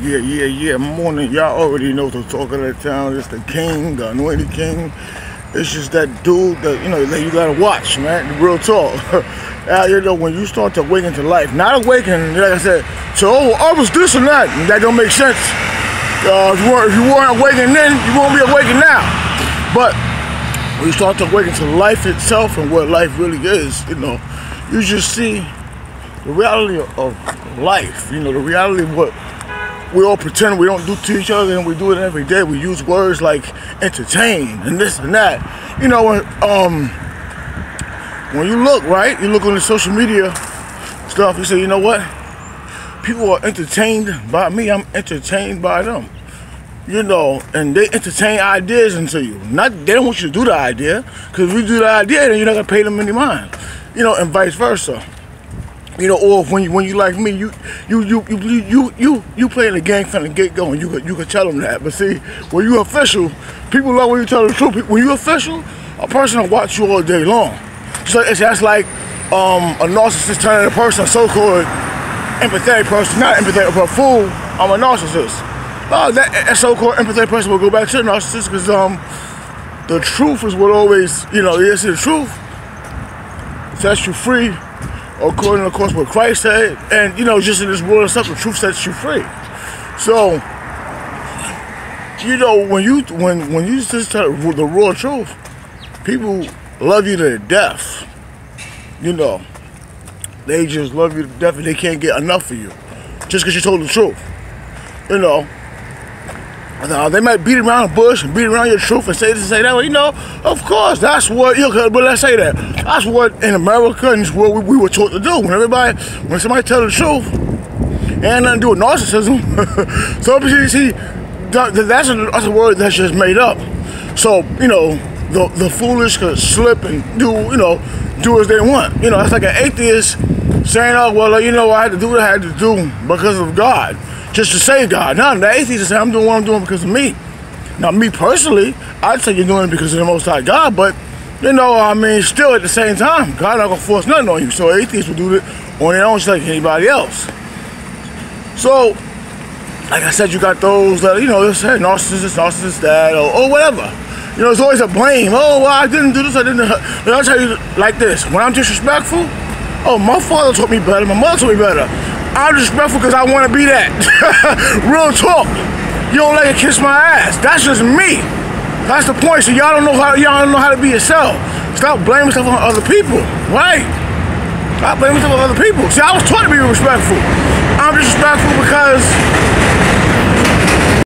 Yeah, yeah, yeah. Morning. Y'all already know the talk of the town. It's the king, the anointed king. It's just that dude that, you know, that you gotta watch, man. Real talk. you know, when you start to awaken to life, not awaken, like I said, so, oh, I was this and that. That don't make sense. Uh, if, you weren't, if you weren't awakened then, you won't be awakened now. But when you start to awaken to life itself and what life really is, you know, you just see the reality of life, you know, the reality of what we all pretend we don't do to each other and we do it every day. We use words like entertain and this and that. You know, when, um, when you look, right, you look on the social media stuff, you say, you know what? People are entertained by me, I'm entertained by them. You know, and they entertain ideas into you. Not they don't want you to do the idea, because if you do the idea, then you're not gonna pay them any mind. You know, and vice versa. You know, or when you when you like me, you you you you you you you playing the game from the get go, and you could you could tell them that. But see, when you official, people love when you tell the truth. When you official, a person will watch you all day long. So it's that's like um, a narcissist turning a person, so-called empathetic person, not empathetic, but fool. I'm a narcissist. Oh, that, that so-called empathetic person will go back to the narcissist because um, the truth is what always, you know, yes, the truth sets you free according, of course, what Christ said. And, you know, just in this world stuff, the truth sets you free. So, you know, when you when when you just tell the raw truth, people love you to death. You know, they just love you to death and they can't get enough of you just because you told the truth. You know, now, they might beat around the bush and beat around your truth and say this and say that. Well, you know, of course, that's what you could, but let's say that. That's what in America and world we, we were taught to do. When everybody, when somebody tell the truth, and nothing to do with narcissism. so you see, that, that's, a, that's a word that's just made up. So, you know, the, the foolish could slip and do, you know, do as they want. You know, that's like an atheist saying, oh, well, you know, I had to do what I had to do because of God just to save God. Now, the atheist say, I'm doing what I'm doing because of me. Now, me personally, I'd say you're doing it because of the Most High God, but, you know, I mean, still at the same time, God not going to force nothing on you. So atheists will do it on their own just like anybody else. So, like I said, you got those that, you know, say narcissist, narcissist that, or, or whatever. You know, it's always a blame. Oh, well, I didn't do this, I didn't. But I'll tell you like this. When I'm disrespectful, oh, my father taught me better, my mother taught me better. I'm disrespectful because I want to be that. Real talk. You don't let it kiss my ass. That's just me. That's the point. So y'all don't know how y'all don't know how to be yourself. Stop blaming stuff on other people. Right? Stop blaming stuff on other people. See, I was taught to be respectful. I'm disrespectful because